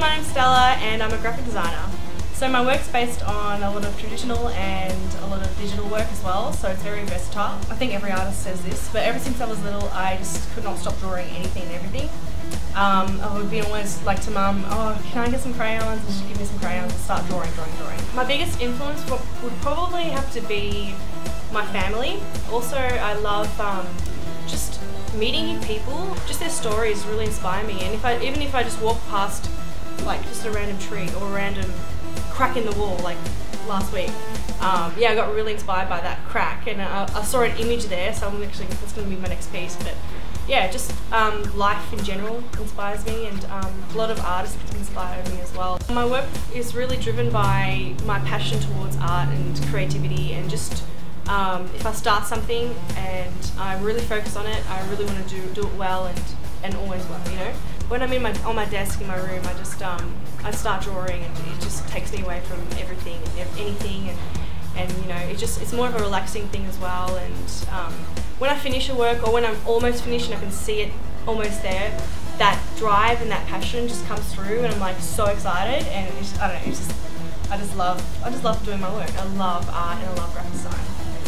my name's Stella and I'm a graphic designer. So my work's based on a lot of traditional and a lot of digital work as well, so it's very versatile. I think every artist says this, but ever since I was little I just could not stop drawing anything and everything. Um, I would be always like to mum, oh, can I get some crayons? And she'd give me some crayons and start drawing, drawing, drawing. My biggest influence would probably have to be my family. Also, I love um, just meeting people. Just their stories really inspire me. And if I, even if I just walk past like just a random tree or a random crack in the wall, like last week, um, yeah, I got really inspired by that crack, and I, I saw an image there, so I'm actually that's going to be my next piece. But yeah, just um, life in general inspires me, and um, a lot of artists inspire me as well. My work is really driven by my passion towards art and creativity, and just um, if I start something and I really focus on it, I really want to do do it well and and always well, you know. When I'm in my on my desk in my room, I just um, I start drawing and it just takes me away from everything and anything and and you know it just it's more of a relaxing thing as well and um, when I finish a work or when I'm almost finished and I can see it almost there that drive and that passion just comes through and I'm like so excited and I don't know just I just love I just love doing my work I love art and I love graphic design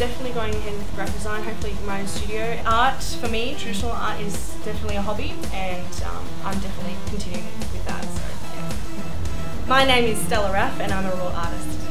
definitely going ahead with graphic design, hopefully my own studio. Art, for me, traditional art is definitely a hobby and um, I'm definitely continuing with that. So, yeah. My name is Stella Raff and I'm a raw artist.